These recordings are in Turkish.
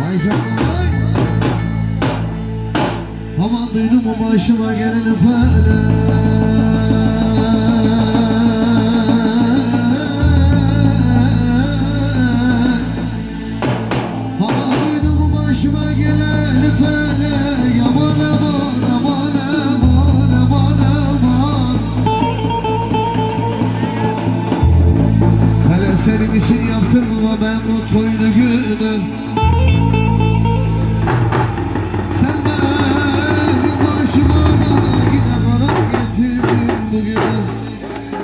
Vayza Aman duydum mu başıma gelen felek senin için yaptım ama ben bu toyunu günü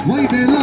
Muy bien.